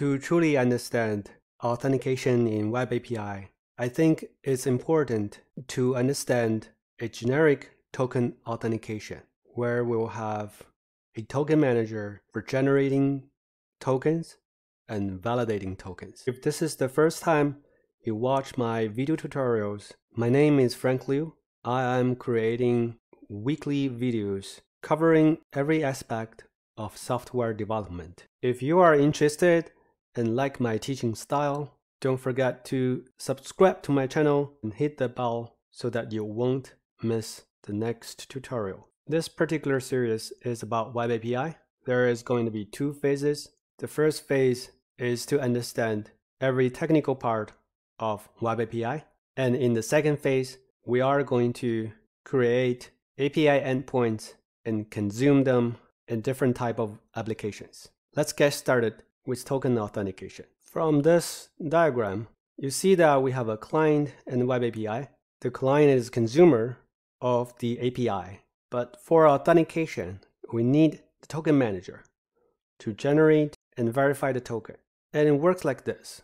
To truly understand authentication in Web API, I think it's important to understand a generic token authentication where we'll have a token manager for generating tokens and validating tokens. If this is the first time you watch my video tutorials, my name is Frank Liu. I am creating weekly videos covering every aspect of software development. If you are interested and like my teaching style, don't forget to subscribe to my channel and hit the bell so that you won't miss the next tutorial. This particular series is about Web API. There is going to be two phases. The first phase is to understand every technical part of Web API. And in the second phase, we are going to create API endpoints and consume them in different type of applications. Let's get started with token authentication. From this diagram, you see that we have a client and web API. The client is consumer of the API, but for authentication, we need the token manager to generate and verify the token. And it works like this.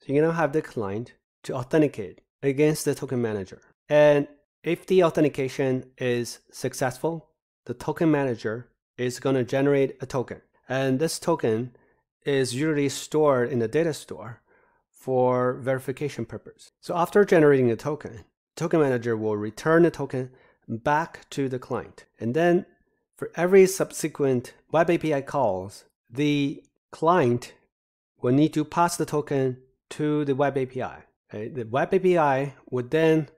So you're gonna have the client to authenticate against the token manager. And if the authentication is successful, the token manager is gonna generate a token. And this token is usually stored in the data store for verification purpose. So after generating the token, token manager will return the token back to the client. And then for every subsequent web API calls, the client will need to pass the token to the web API. The web API would then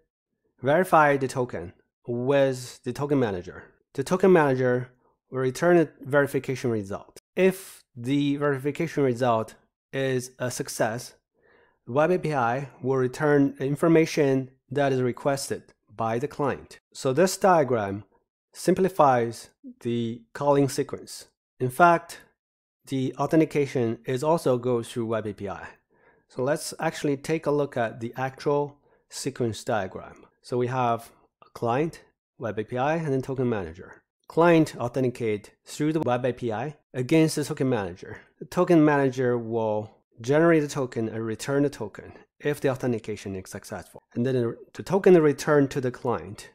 verify the token with the token manager. The token manager will return a verification result. If the verification result is a success, web API will return information that is requested by the client. So this diagram simplifies the calling sequence. In fact, the authentication is also goes through web API. So let's actually take a look at the actual sequence diagram. So we have a client, web API, and then token manager. Client authenticate through the web API against the token manager. The token manager will generate a token and return the token if the authentication is successful. And then the token is returned to the client.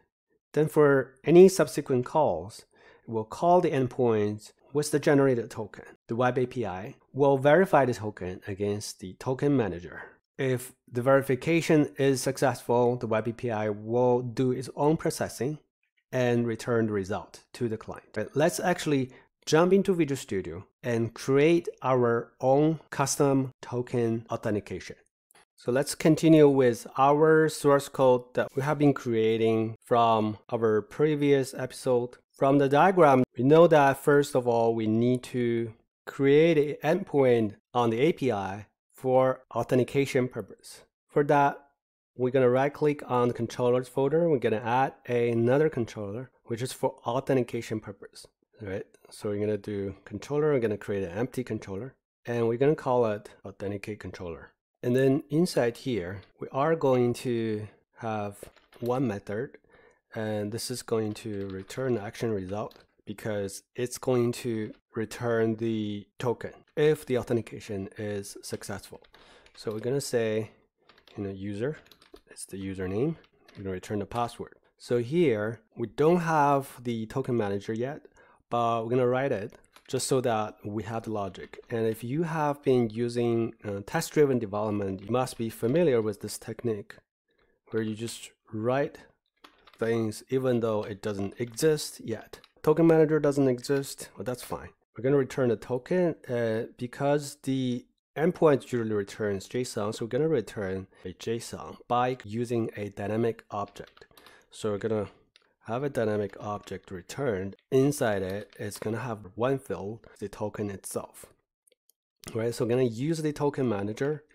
Then for any subsequent calls, it will call the endpoints with the generated token. The web API will verify the token against the token manager. If the verification is successful, the web API will do its own processing and return the result to the client. Let's actually jump into Visual Studio and create our own custom token authentication. So let's continue with our source code that we have been creating from our previous episode. From the diagram, we know that first of all, we need to create an endpoint on the API for authentication purpose. For that, we're going to right click on the controllers folder. We're going to add another controller, which is for authentication purpose. All right. So we're going to do controller. We're going to create an empty controller and we're going to call it authenticate controller. And then inside here, we are going to have one method and this is going to return action result because it's going to return the token if the authentication is successful. So we're going to say, you know, user it's the username. To return the password. So here, we don't have the token manager yet, but we're going to write it just so that we have the logic. And if you have been using uh, test-driven development, you must be familiar with this technique where you just write things even though it doesn't exist yet. Token manager doesn't exist, but that's fine. We're going to return a token uh, because the Endpoint usually returns JSON, so we're going to return a JSON by using a dynamic object. So we're going to have a dynamic object returned. Inside it, it's going to have one field, the token itself. Right, so we're going to use the token manager,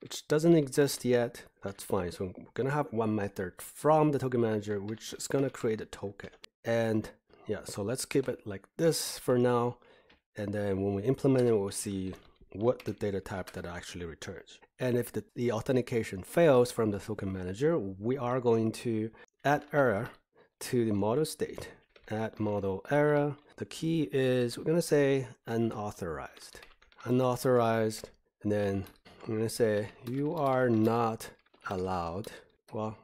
which doesn't exist yet. That's fine. So we're going to have one method from the token manager, which is going to create a token. And yeah, so let's keep it like this for now. And then when we implement it, we'll see what the data type that actually returns. And if the, the authentication fails from the token manager, we are going to add error to the model state. Add model error. The key is we're going to say unauthorized. Unauthorized. and then I'm gonna say you are not allowed. Well,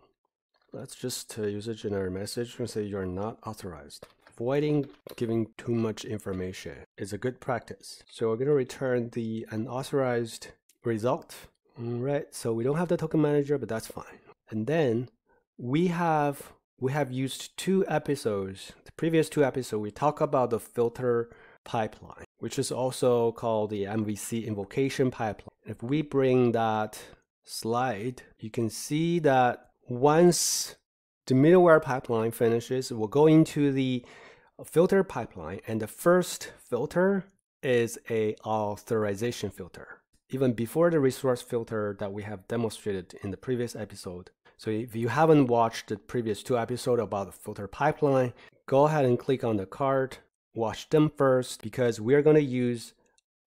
let's just use a generic message and say you're not authorized. Avoiding giving too much information is a good practice. So we're gonna return the unauthorized result. All right, so we don't have the token manager, but that's fine. And then we have we have used two episodes. The previous two episodes we talk about the filter pipeline, which is also called the MVC invocation pipeline. If we bring that slide, you can see that once the middleware pipeline finishes, we'll go into the filter pipeline, and the first filter is a authorization filter. Even before the resource filter that we have demonstrated in the previous episode. So if you haven't watched the previous two episodes about the filter pipeline, go ahead and click on the card watch them first because we're going to use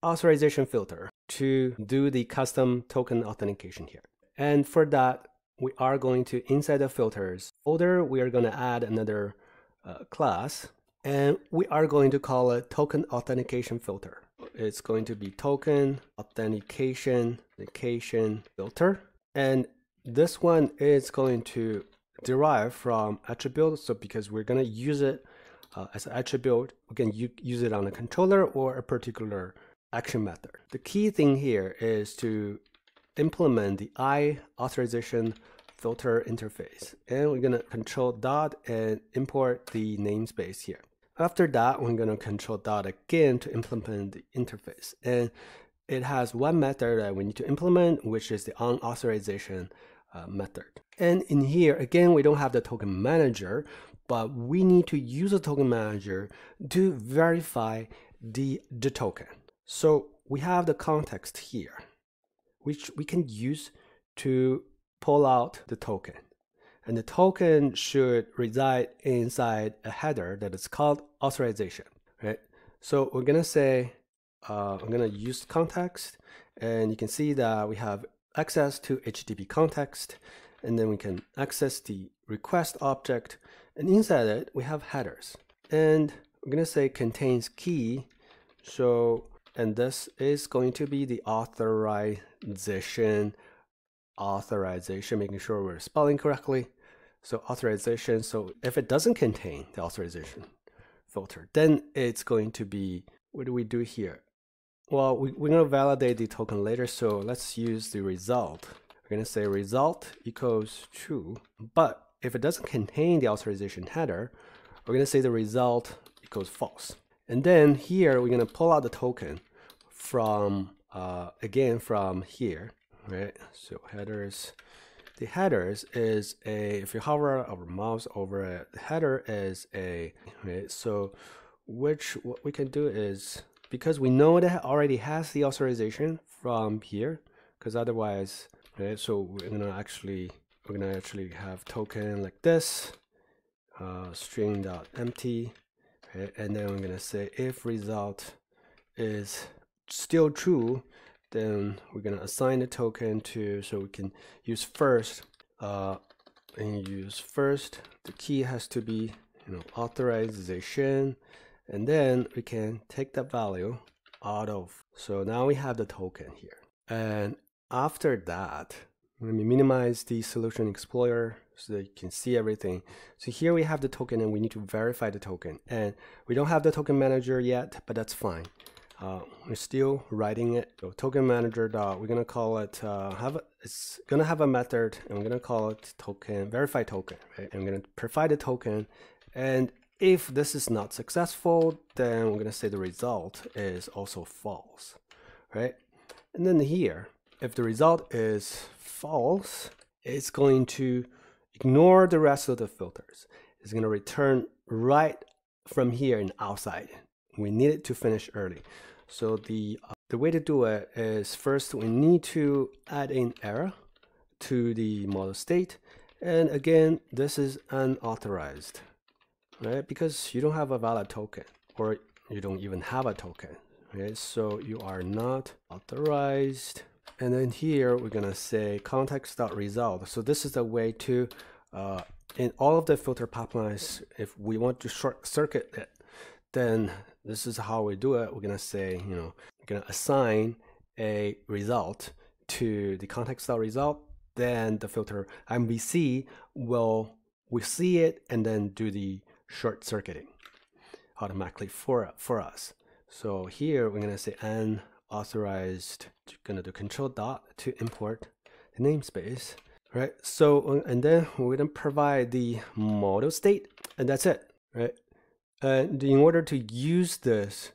authorization filter to do the custom token authentication here. And for that, we are going to inside the filters folder, we are going to add another uh, class and we are going to call it token authentication filter. It's going to be token authentication, authentication filter. And this one is going to derive from attribute. So because we're going to use it uh, as an attribute, we can use it on a controller or a particular action method. The key thing here is to implement the I authorization filter interface. And we're gonna control dot and import the namespace here. After that, we're gonna control dot again to implement the interface. And it has one method that we need to implement, which is the on authorization uh, method. And in here, again, we don't have the token manager, but we need to use a token manager to verify the, the token. So we have the context here, which we can use to pull out the token. And the token should reside inside a header that is called authorization, right? So we're gonna say, uh, I'm gonna use context, and you can see that we have access to HTTP context, and then we can access the request object and inside it, we have headers. And we're going to say contains key. So, and this is going to be the authorization, authorization, making sure we're spelling correctly. So authorization, so if it doesn't contain the authorization filter, then it's going to be, what do we do here? Well, we, we're going to validate the token later, so let's use the result. We're going to say result equals true, but if it doesn't contain the authorization header, we're going to say the result equals false. And then here, we're going to pull out the token from, uh, again, from here, right? So headers, the headers is a, if you hover our mouse over it, the header is a, right? So which, what we can do is, because we know it already has the authorization from here, because otherwise, right? So we're to actually we're gonna actually have token like this uh, string dot empty okay? and then we're gonna say if result is still true then we're gonna assign the token to so we can use first uh, and use first the key has to be you know authorization and then we can take that value out of so now we have the token here and after that let me minimize the solution explorer so that you can see everything. So here we have the token and we need to verify the token. And we don't have the token manager yet, but that's fine. Uh, we're still writing it. So token manager dot, we're gonna call it, uh, have a, it's gonna have a method we're gonna call it token, verify token, we're gonna provide the token. And if this is not successful, then we're gonna say the result is also false, right? And then here, if the result is false, it's going to ignore the rest of the filters. It's going to return right from here and outside. We need it to finish early. So the, uh, the way to do it is first we need to add in error to the model state. And again, this is unauthorized, right? Because you don't have a valid token or you don't even have a token, right? So you are not authorized and then here we're gonna say context.result. So this is a way to, uh, in all of the filter pipelines, if we want to short circuit it, then this is how we do it. We're gonna say, you know, we're gonna assign a result to the context.result, then the filter MVC will we see it and then do the short circuiting automatically for for us. So here we're gonna say unauthorized, gonna do control dot to import the namespace, right? So and then we're gonna provide the model state, and that's it, right? And in order to use this,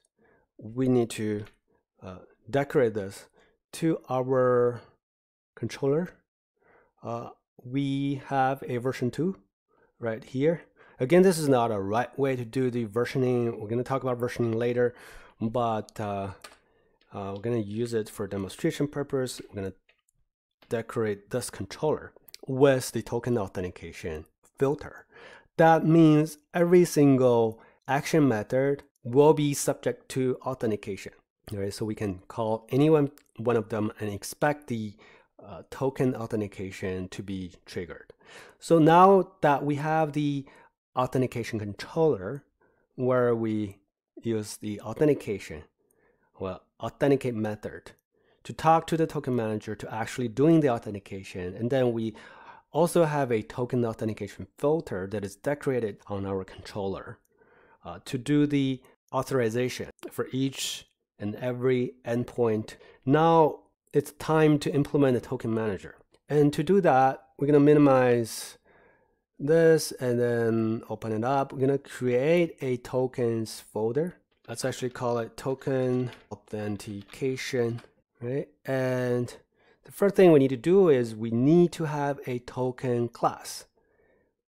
we need to uh, decorate this to our controller. Uh, we have a version 2 right here. Again, this is not a right way to do the versioning. We're going to talk about versioning later, but uh, uh, we're going to use it for demonstration purpose. We're going to decorate this controller with the token authentication filter. That means every single action method will be subject to authentication. Right, so we can call any one, of them and expect the uh, token authentication to be triggered. So now that we have the authentication controller where we use the authentication, well, authenticate method to talk to the token manager to actually doing the authentication. And then we also have a token authentication filter that is decorated on our controller uh, to do the authorization for each and every endpoint. Now it's time to implement a token manager. And to do that, we're going to minimize this and then open it up. We're going to create a tokens folder. Let's actually call it token authentication, right? And the first thing we need to do is we need to have a token class,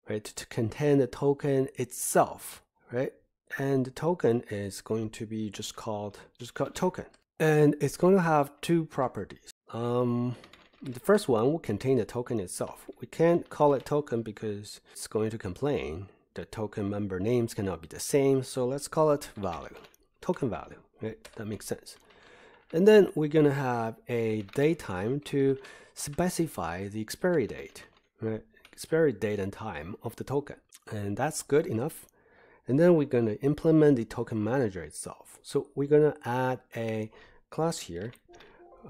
right? To contain the token itself, right? And the token is going to be just called, just called token. And it's going to have two properties. Um, the first one will contain the token itself. We can't call it token because it's going to complain. The token member names cannot be the same, so let's call it value, token value, right? That makes sense. And then we're going to have a date time to specify the expiry date, right? Expiry date and time of the token. And that's good enough. And then we're going to implement the token manager itself. So we're going to add a class here.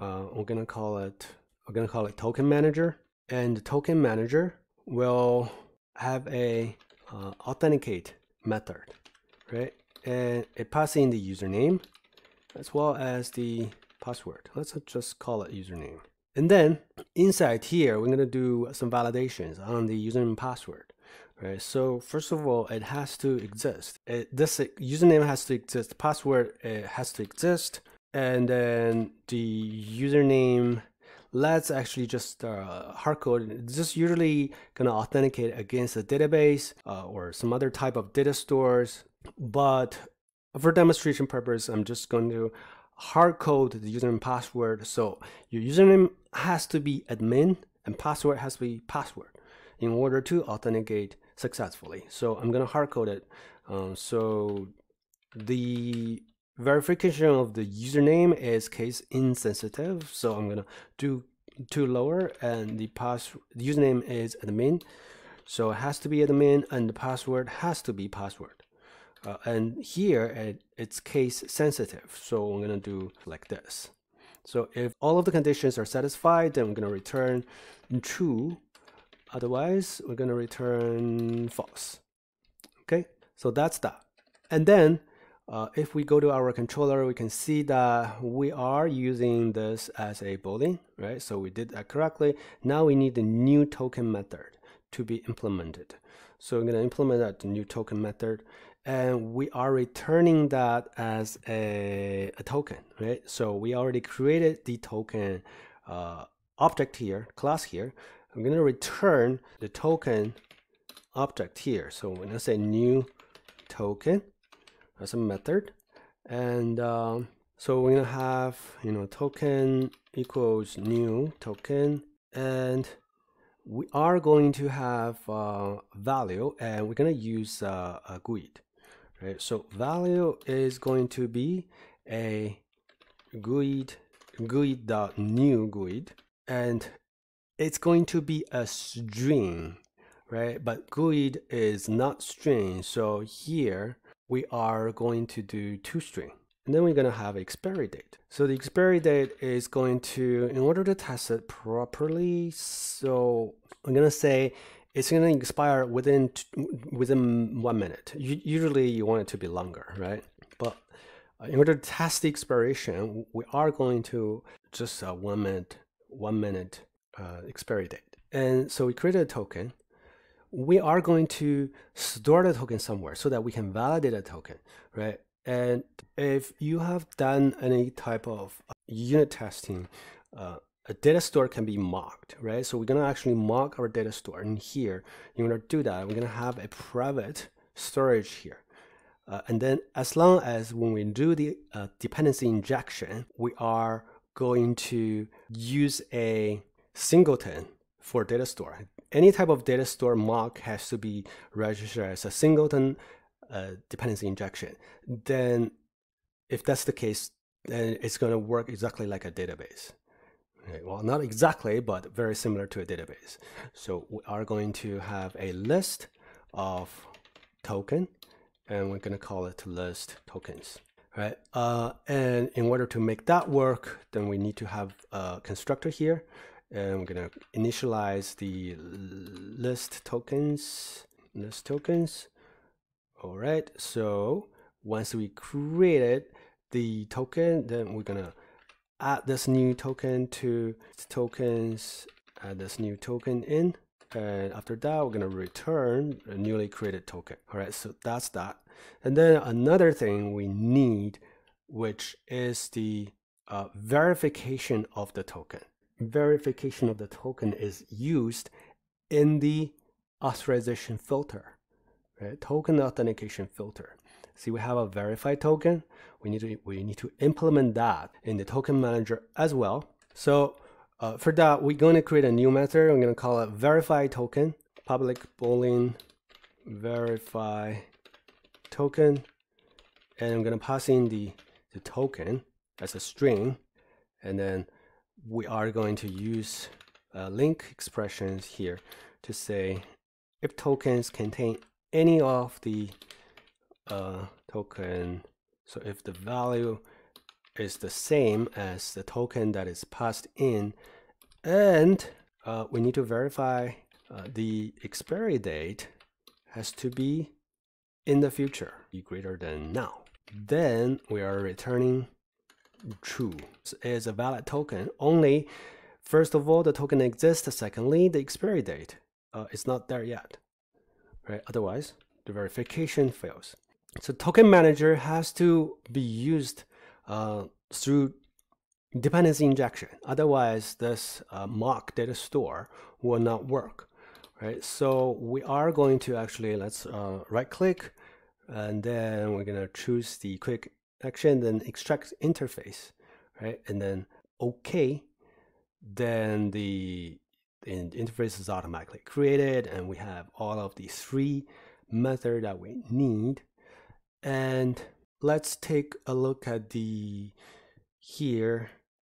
Uh, we're going to call it we're going to call it token manager. And the token manager will have a uh, authenticate method, right? And it passes in the username as well as the password. Let's just call it username. And then inside here, we're going to do some validations on the username and password. Right. So first of all, it has to exist. It, this username has to exist. Password it has to exist, and then the username let's actually just uh, hardcode. This is usually going to authenticate against a database uh, or some other type of data stores. But for demonstration purpose, I'm just going to hardcode the username and password. So your username has to be admin and password has to be password in order to authenticate successfully. So I'm going to hardcode it. Um, so the verification of the username is case insensitive. So i'm gonna do two lower and the pass the username is admin. So it has to be admin and the password has to be password. Uh, and here it, it's case sensitive. So i'm gonna do like this. So if all of the conditions are satisfied then I'm gonna return true otherwise we're gonna return false okay so that's that and then uh, if we go to our controller, we can see that we are using this as a boolean, right? So we did that correctly. Now we need the new token method to be implemented. So we're going to implement that new token method and we are returning that as a, a token, right? So we already created the token uh, object here, class here. I'm going to return the token object here. So when I say new token as a method. And um, so we're gonna have, you know, token equals new token. And we are going to have uh, value and we're gonna use uh, a GUID. Right? So value is going to be a GUID, GUID.new GUID. And it's going to be a string, right? But GUID is not string. So here we are going to do two string. And then we're going to have expiry date. So the expiry date is going to, in order to test it properly, so I'm going to say it's going to expire within within one minute. usually you want it to be longer, right? But in order to test the expiration, we are going to just a one minute one minute uh, expiry date. And so we created a token. We are going to store the token somewhere so that we can validate a token, right? And if you have done any type of uh, unit testing, uh, a data store can be mocked, right? So we're gonna actually mock our data store. And here, in order to do that, we're gonna have a private storage here. Uh, and then as long as when we do the uh, dependency injection, we are going to use a singleton for data store. Any type of data store mock has to be registered as a singleton uh, dependency injection. Then if that's the case, then it's going to work exactly like a database. Okay, well, not exactly, but very similar to a database. So we are going to have a list of token, and we're going to call it list tokens right? Uh, and in order to make that work, then we need to have a constructor here. And we're gonna initialize the list tokens, list tokens. All right, so once we created the token, then we're gonna add this new token to tokens, add this new token in. And after that, we're gonna return a newly created token. All right, so that's that. And then another thing we need, which is the uh, verification of the token. Verification of the token is used in the authorization filter, right? Token authentication filter. See, we have a verified token. We need to we need to implement that in the token manager as well. So uh, for that, we're going to create a new method. I'm going to call it verify token, public boolean verify token and I'm going to pass in the, the token as a string and then we are going to use uh, LINQ expressions here to say if tokens contain any of the uh, token so if the value is the same as the token that is passed in and uh, we need to verify uh, the expiry date has to be in the future be greater than now. Then we are returning true. Is a valid token only. First of all, the token exists. Secondly, the expiry date uh, is not there yet. Right? Otherwise, the verification fails. So token manager has to be used uh, through dependency injection. Otherwise, this uh, mock data store will not work right? So we are going to actually, let's uh, right click and then we're gonna choose the quick action, then extract interface, right? And then okay, then the, the interface is automatically created and we have all of these three methods that we need. And let's take a look at the here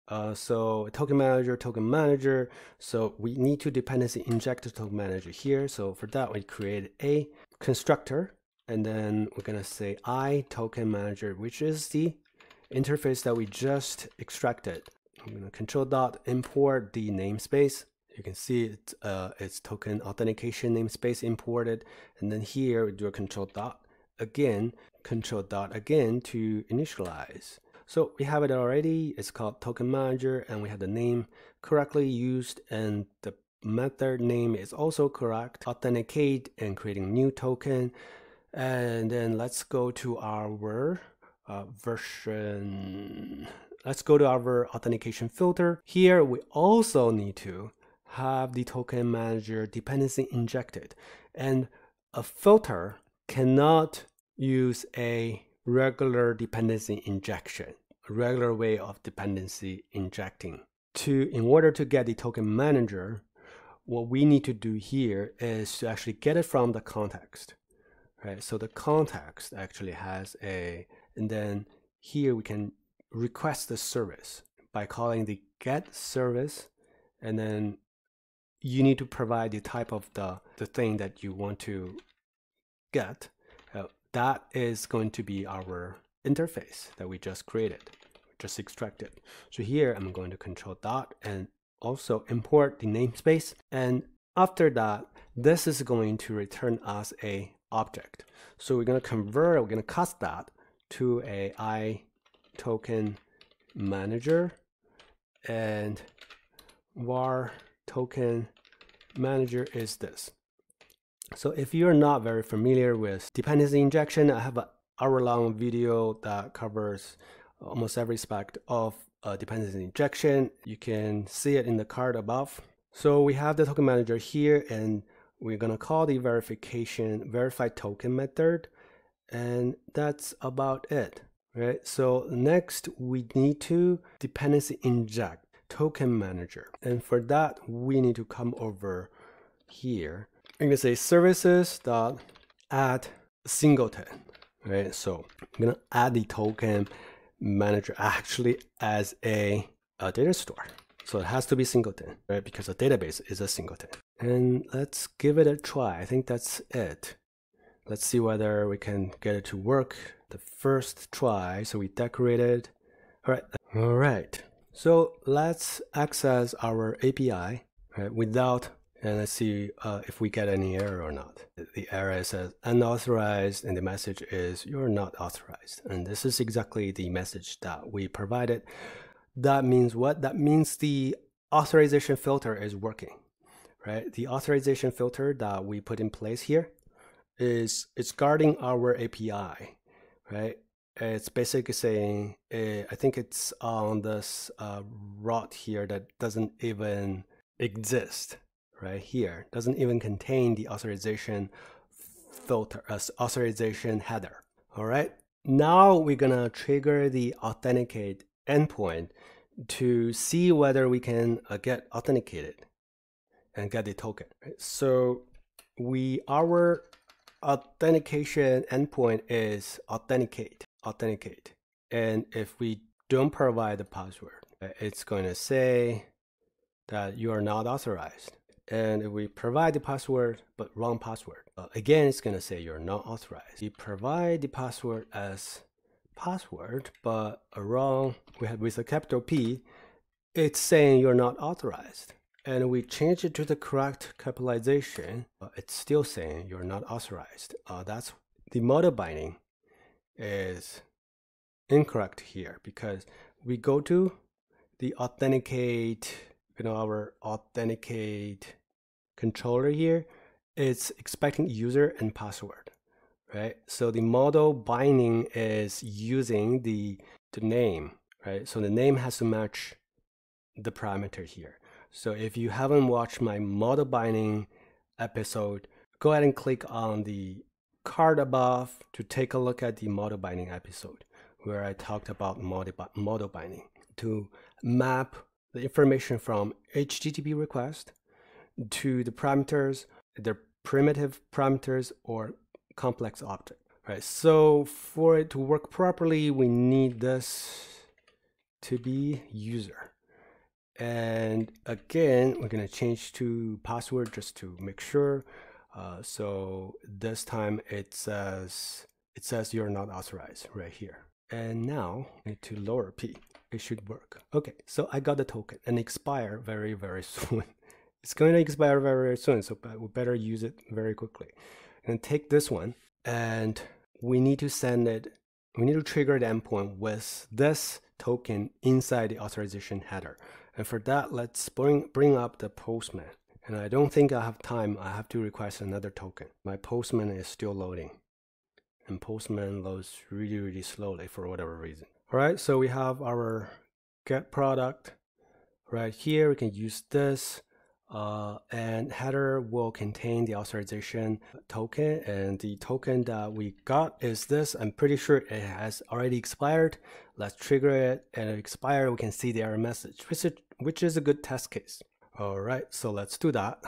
uh, so token manager, token manager. So we need to dependency inject the token manager here. So for that, we create a constructor and then we're gonna say i token manager, which is the interface that we just extracted. I'm gonna control dot import the namespace. You can see it, uh, it's token authentication namespace imported. And then here we do a control dot again, control dot again to initialize. So we have it already. It's called token manager and we have the name correctly used and the method name is also correct. Authenticate and creating new token. And then let's go to our uh, version. Let's go to our authentication filter. Here we also need to have the token manager dependency injected. And a filter cannot use a regular dependency injection, a regular way of dependency injecting. To, in order to get the token manager, what we need to do here is to actually get it from the context, right? So the context actually has a, and then here we can request the service by calling the get service, and then you need to provide the type of the, the thing that you want to get uh, that is going to be our interface that we just created, just extracted. So here I'm going to control dot and also import the namespace. And after that, this is going to return us a object. So we're going to convert, we're going to cast that to a i token manager and var token manager is this. So if you're not very familiar with dependency injection, I have an hour-long video that covers almost every aspect of uh, dependency injection. You can see it in the card above. So we have the token manager here, and we're gonna call the verification verify token method, and that's about it, right? So next we need to dependency inject token manager, and for that we need to come over here I'm gonna say services dot add singleton, right? So I'm gonna add the token manager actually as a, a data store. So it has to be singleton, right? Because a database is a singleton. And let's give it a try. I think that's it. Let's see whether we can get it to work the first try. So we decorated. All right. All right. So let's access our API right, without and let's see uh, if we get any error or not. The error says unauthorized and the message is you're not authorized. And this is exactly the message that we provided. That means what? That means the authorization filter is working, right? The authorization filter that we put in place here is it's guarding our API, right? It's basically saying, uh, I think it's on this uh, route here that doesn't even exist right here doesn't even contain the authorization filter uh, authorization header. All right. Now we're gonna trigger the authenticate endpoint to see whether we can uh, get authenticated and get the token. So we our authentication endpoint is authenticate authenticate, and if we don't provide the password, it's going to say that you are not authorized. And if we provide the password but wrong password uh, again it's going to say you're not authorized. We provide the password as password but a wrong with a capital p it's saying you're not authorized and we change it to the correct capitalization it's still saying you're not authorized uh, that's the model binding is incorrect here because we go to the authenticate you know our authenticate controller here, it's expecting user and password, right? So the model binding is using the, the name, right? So the name has to match the parameter here. So if you haven't watched my model binding episode, go ahead and click on the card above to take a look at the model binding episode where I talked about model, binding to map the information from HTTP request to the parameters, they're primitive parameters or complex object. Right. So for it to work properly, we need this to be user. And again, we're going to change to password just to make sure. Uh, so this time it says it says you're not authorized right here. And now I need to lower p. It should work. Okay, so I got the token and expire very very soon. It's going to expire very, very soon, so we better use it very quickly. And take this one, and we need to send it, we need to trigger the endpoint with this token inside the authorization header. And for that, let's bring, bring up the postman. And I don't think I have time, I have to request another token. My postman is still loading. And postman loads really, really slowly for whatever reason. All right, so we have our get product right here. We can use this uh, and header will contain the authorization token and the token that we got is this i'm pretty sure it has already expired let's trigger it and it expired we can see the error message is, which is a good test case. All right so let's do that.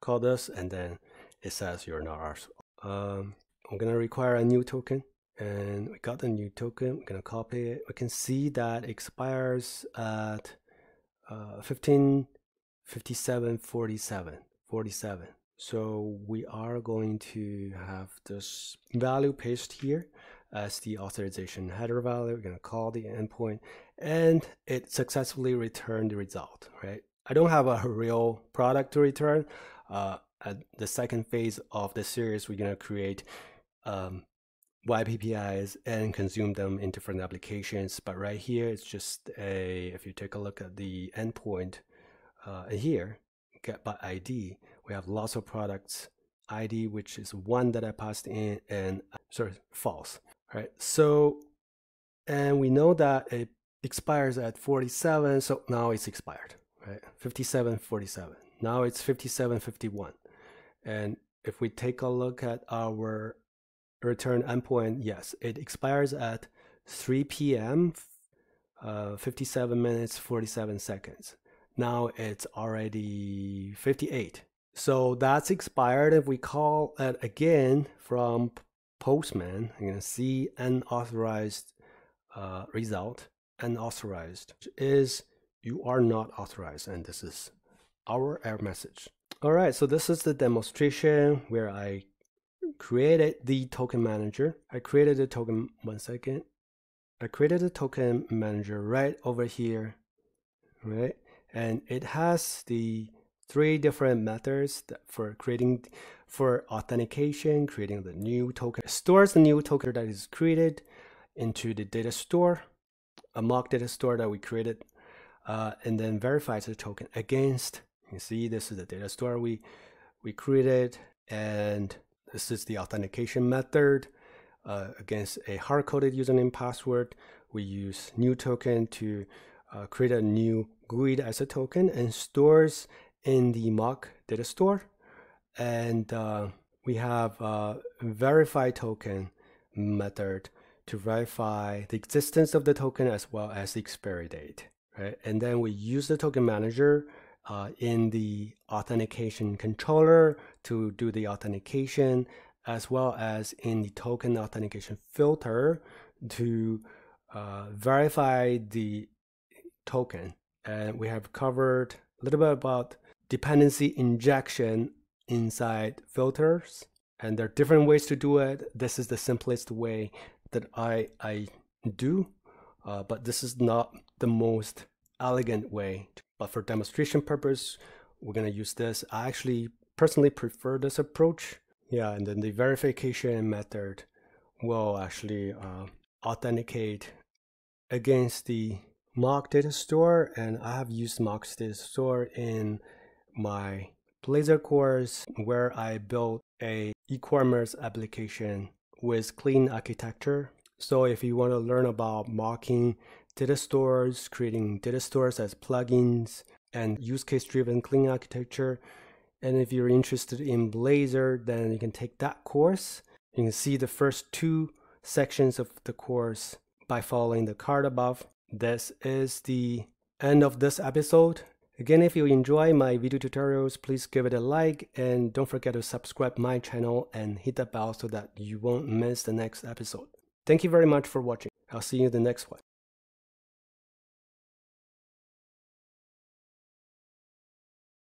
Call this and then it says you're not ours. Um, i'm gonna require a new token and we got the new token. We're gonna copy it. We can see that expires at uh, 15 57 47 47 so we are going to have this value paste here as the authorization header value. We're going to call the endpoint and it successfully returned the result, right? I don't have a real product to return. Uh, at the second phase of the series, we're going to create um, APIs and consume them in different applications. But right here, it's just a, if you take a look at the endpoint uh, here, get by ID, we have lots of products ID, which is one that I passed in and sorry, false, right? So, and we know that it expires at 47. So now it's expired, right? 57, 47. Now it's 57, 51. And if we take a look at our return endpoint, yes, it expires at 3 p.m., uh, 57 minutes, 47 seconds. Now it's already 58. So that's expired. If we call it again from Postman, you can see unauthorized uh, result. Unauthorized is you are not authorized, and this is our error message. All right, so this is the demonstration where I created the token manager. I created the token, one second. I created the token manager right over here, right? And it has the three different methods for creating, for authentication, creating the new token. Stores the new token that is created into the data store, a mock data store that we created, uh, and then verifies the token against you see, this is the data store we, we created, and this is the authentication method uh, against a hard-coded username password. We use new token to uh, create a new GUID as a token and stores in the mock data store. And uh, we have a verify token method to verify the existence of the token as well as the expiry date. Right? And then we use the token manager uh, in the authentication controller to do the authentication, as well as in the token authentication filter to uh, verify the token. And we have covered a little bit about dependency injection inside filters. And there are different ways to do it. This is the simplest way that I, I do, uh, but this is not the most elegant way but for demonstration purpose, we're going to use this. I actually personally prefer this approach. Yeah, and then the verification method will actually uh, authenticate against the mock data store. And I have used mock data store in my Blazor course where I built a e-commerce application with clean architecture. So if you want to learn about mocking data stores, creating data stores as plugins, and use case driven clean architecture. And if you're interested in Blazor, then you can take that course. You can see the first two sections of the course by following the card above. This is the end of this episode. Again, if you enjoy my video tutorials, please give it a like and don't forget to subscribe my channel and hit the bell so that you won't miss the next episode. Thank you very much for watching. I'll see you in the next one.